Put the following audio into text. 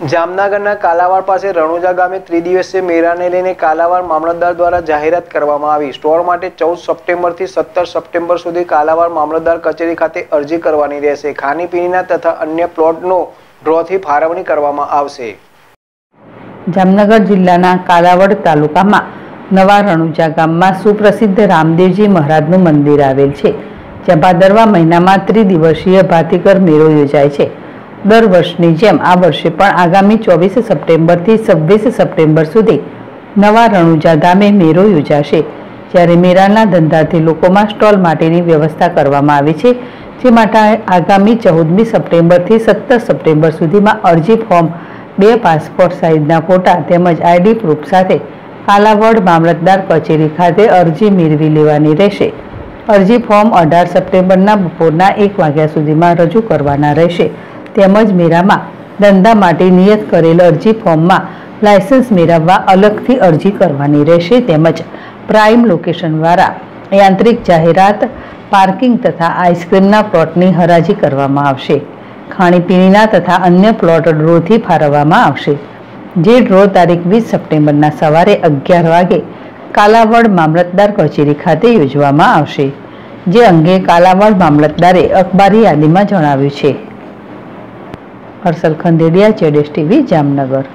જામનગરના કાલાવાડ પાસે રણુજા ગામે ત્રિદિવસીય મેળાને લઈને કાલાવાડ મામલતદાર દ્વારા જાહેરાત કરવામાં આવી. સ્ટોર માટે ચૌદ સપ્ટેમ્બરથી સત્તર સપ્ટેમ્બર સુધી કાલાવાડ મામલતદાર કચેરી ખાતે અરજી કરવાની રહેશે. ખાણીપીણીના તથા અન્ય પ્લોટનો ડ્રોથી ફાળવણી કરવામાં આવશે. જામનગર જિલ્લાના કાલાવડ તાલુકામાં નવા રણુજા ગામમાં સુપ્રસિદ્ધ રામદેવજી મહારાજનું મંદિર આવેલ છે. જ્યાં ભાદરવા મહિનામાં ત્રિદિવસીય ભાતીગર મેળો યોજાય છે. દર વર્ષની જેમ આ વર્ષે પણ આગામી ચોવીસ સપ્ટેમ્બરથી છવ્વીસ સપ્ટેમ્બર સુધી નવા રણુજા ગામે મેળો યોજાશે. જ્યારે મેળાના ધંધાથી લોકોમાં સ્ટોલ માટેની વ્યવસ્થા કરવામાં આવી છે, જે માટે આગામી ચૌદમી સપ્ટેમ્બરથી સત્તર સપ્ટેમ્બર સુધીમાં અરજી ફોર્મ બે પાસપોર્ટ સાઇઝના ફોટા તેમજ આઈડી પ્રૂફ સાથે કાલાવડ મામલતદાર કચેરી ખાતે અરજી મેળવી લેવાની રહેશે. અરજી ફોર્મ અઢાર સપ્ટેમ્બરના બપોરના એક વાગ્યા સુધીમાં રજૂ કરવાના રહેશે. તેમજ મેળામાં ધંધા માટે નિયત કરેલ અરજી ફોર્મમાં લાયસન્સ મેળવવા અલગથી અરજી કરવાની રહેશે તેમજ પ્રાઇમ લોકેશનવાળા યાંત્રિક જાહેરાત, પાર્કિંગ તથા આઈસ્ક્રીમના પ્લોટની હરાજી કરવામાં આવશે. ખાણીપીણીના તથા અન્ય પ્લોટ ડ્રોથી ફાળવવામાં આવશે. જે ડ્રો તારીખ વીસ સપ્ટેમ્બરના સવારે અગિયાર વાગે કાલાવડ મામલતદાર કચેરી ખાતે યોજવામાં આવશે. જે અંગે કાલાવડ મામલતદારે અખબારી યાદીમાં જણાવ્યું છે. હર્ષલ ખંદેડિયા જેડેશ ટીવી જામનગર.